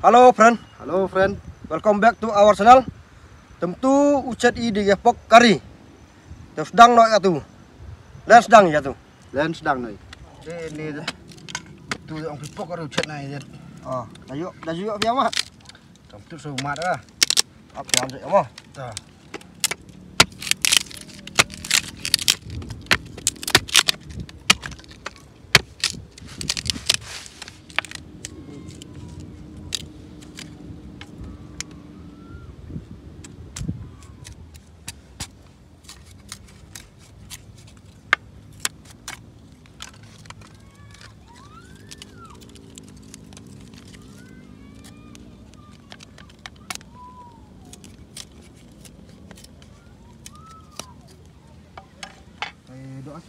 Halo friend. Halo friend. Welcome back to our channel. Tentu ucet i di gepok kari. Terus dang noy atu. Lens sedang ya tu. Lens sedang noi. Ini Tu yang gepok kari ucet nai jad. Oh, dah yuk, dah yuk, apa? Tentu semua dah. Apa yang jadi apa? Dah.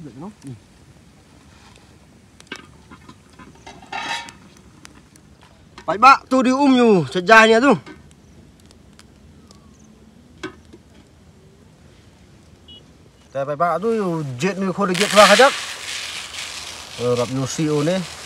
Eh, doa sebab no. Baik bak tu di umyu sejahnya tu. Tại bài bạ tu jet ni kho được jet lah kajak. Eh, rap nyusi ni.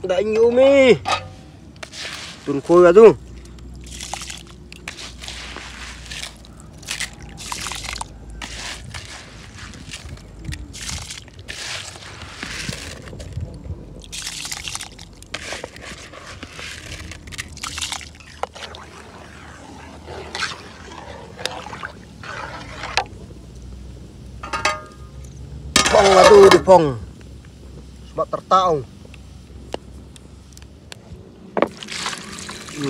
Dah inyu mi. Tun koi lah tu. Pong lah tu di pong. Tertaung. Ừ,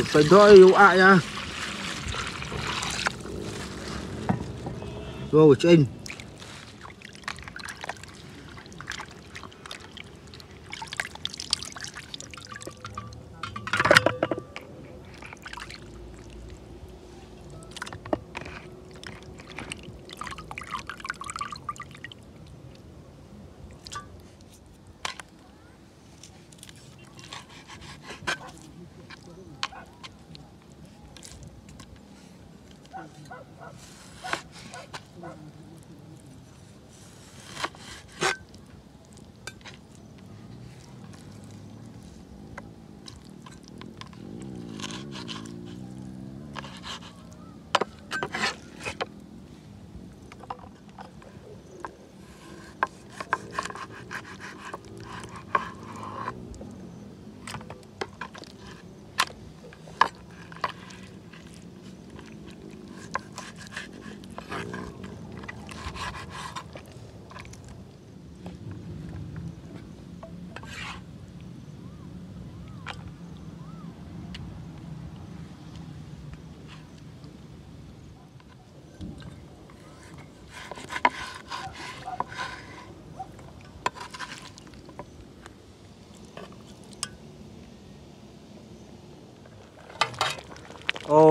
Phải đợi yêu ạ nha. Rồi trên.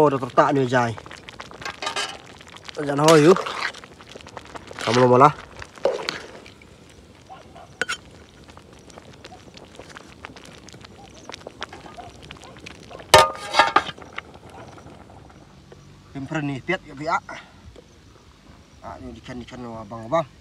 Dah tertak ni Jai. Jangan hoi yuk. Kamu malah. Pimpren ni piat ya piak. Ah, ni ikan-ikan abang-abang.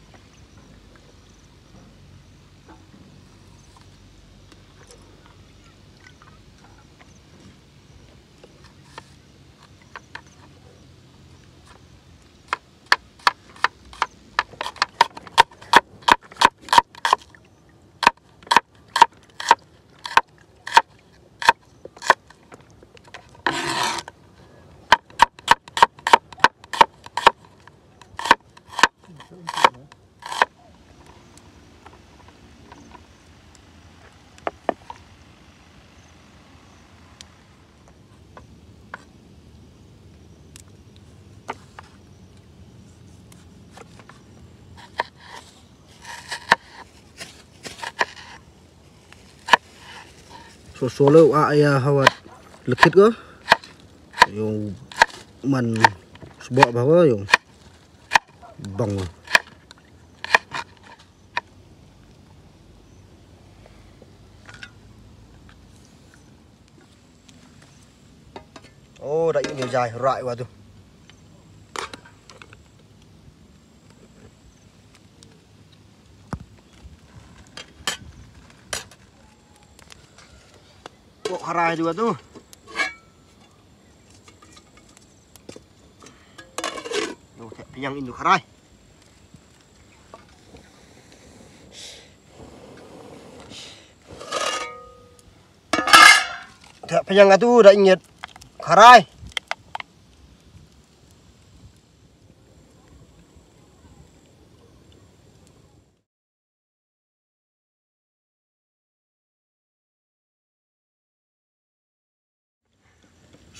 So solo a ya hawat lekit ko yung man subo bawa yung bang Ô, đã nhiều dài rại quá tu. Harai juga tuh. Yo, yang induk harai. Thợ penyang itu udah inget harai.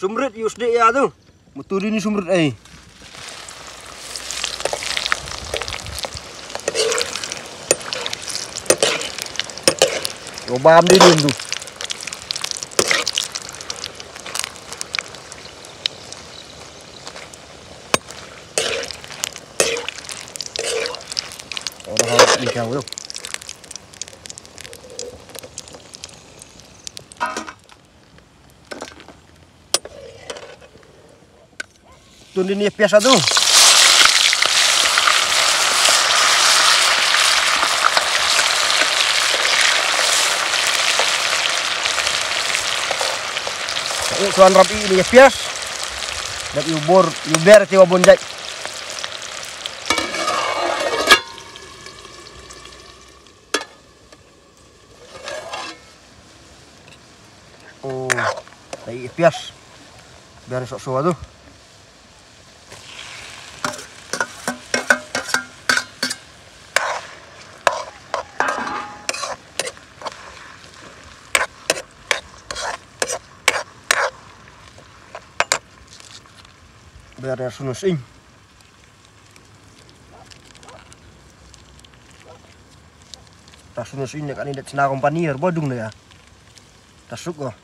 Sumrit yusde ya tuh. Betul ini sumrit eh. Coba ambilin tuh. Orang harus dikau tuh. Tundin ni biasa tuh. Ini tuan rapi ini ya pias. Dan ubur, uber tiwa bonjai. Oh, dari pias. Biar sok suah tuh. Ing ta sunus ing kan ini cina kompanier bodung ya tasuk kok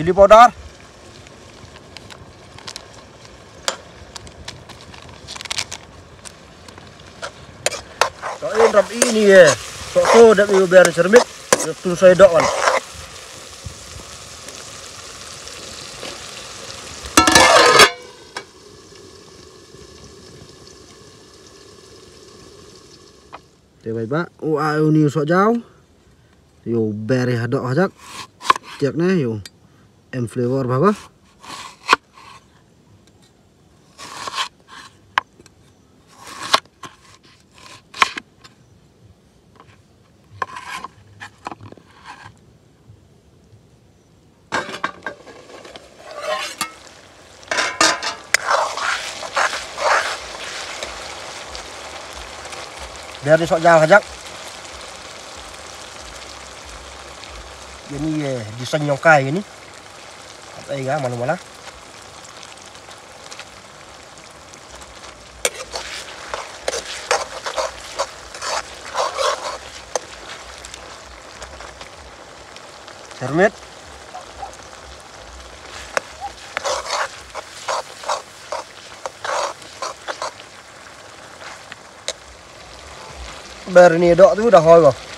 Chili powder Ini ya. Sok so dak yo biar cermit. Tu saya. Thế vậy bác, ô ai ô nhiều sọ giáo Yo beri hadok hajak Tiak ne yo Em flavor baba Biar di sok jauh hajak. Ini ya desain nyongkai ini. Apa ya mana mana? Termit. Ber ni dok tu dah hoi kau.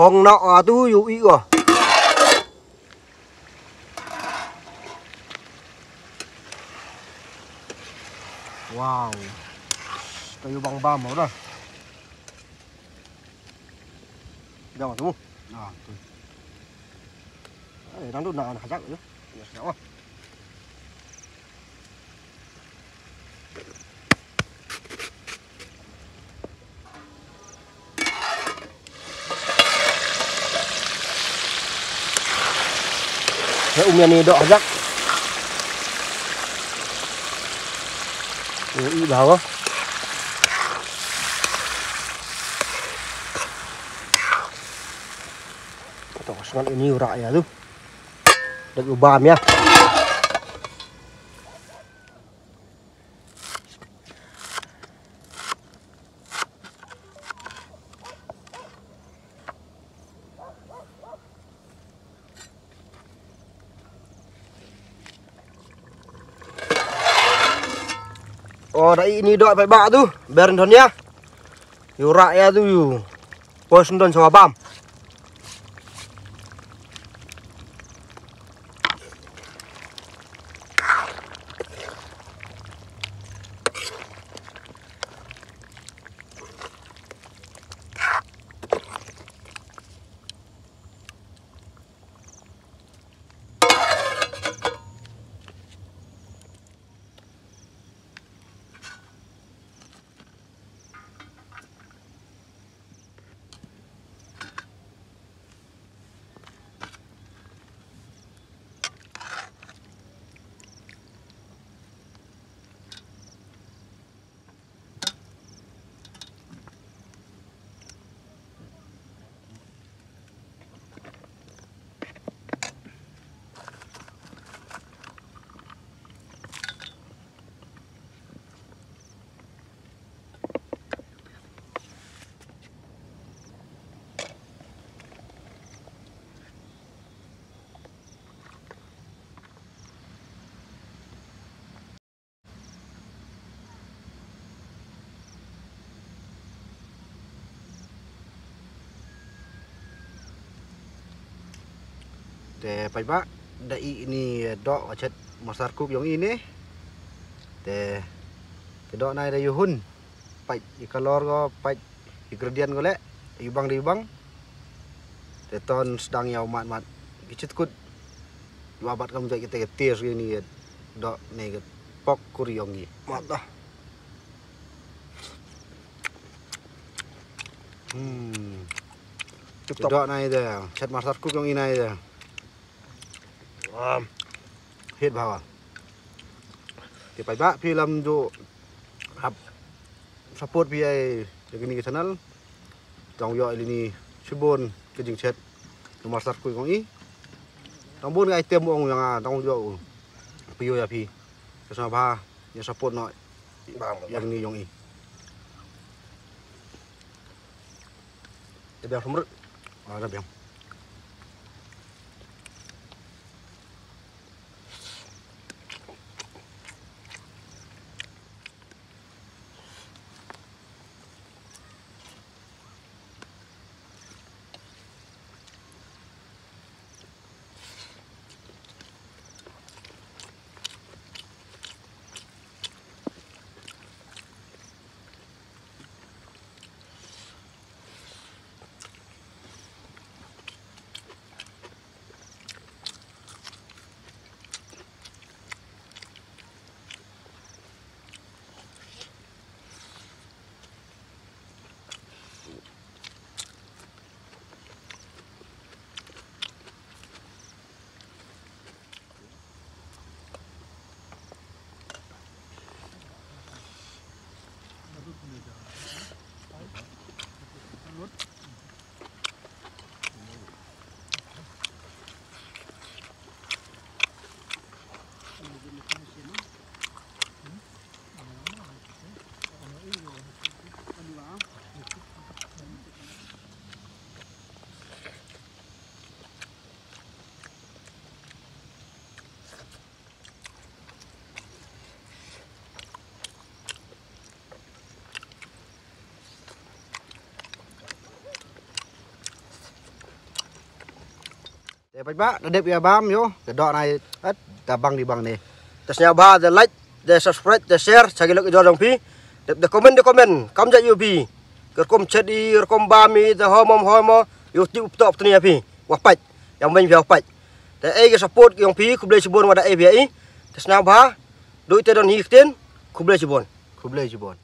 Phong nọ tu yu ý kau. Wow. Kayu bang bam mau dah. Jangan tu. Ah, tu. Eh, nang tu nak nak hajak tu. Ya, sedap Umnya ni dok ajak. Ui bawa. Tuh, sangat ini urak ya tu. Dan ubam ya. Oh, dah ini dok baik bak tu. Biarin don ya. Yurak ya. Pos don sama bam. Te pai ba da i ini dok acet masar kup yang ini. Te te dok nai da yuhun. Pai i kalor go pai i gradian go le. I bang di bang. Te ton sedang ya mat mat. Kicit kut. Wabat kamu jadi kita ketir gini dok nih ke pok kuriong gi. Mat dah. Hmm. Cuk Te dok nai da. Chat masar kup yang ini da. Um, hết vào à thì phải bác phi làm jo hap support phi ai cái này channel trong yo ini chibon cái jing chat nomor satu kong i trong bốn cái item ông yang trong yo pio ya phi cái sama ba ya support nội bam. yang ini yang i Dia biar sumber. à good. Để bạch bác đẹp ya bám yo cái đoạn này hết ta băng đi bah, the like, the subscribe, the share, sagi lagi jorong pi. The, the comment, the comment, kam jat you pi. Kerkom cedi, kerkom bami, homom homo, you ti up top tu pi. Wapat, yang main wapat. The eh support yang pi, ku boleh sebut wada eh bi. Tasnya bah, duit te don hiftin, Kublai Cibon. Kublai Jibon.